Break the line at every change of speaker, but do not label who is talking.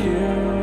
you.